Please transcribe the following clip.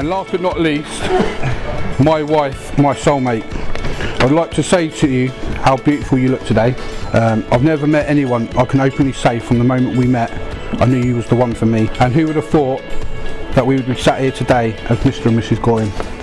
And last but not least, my wife, my soulmate. I'd like to say to you how beautiful you look today. Um, I've never met anyone I can openly say from the moment we met I knew you was the one for me. And who would have thought that we would be sat here today as Mr and Mrs Goring.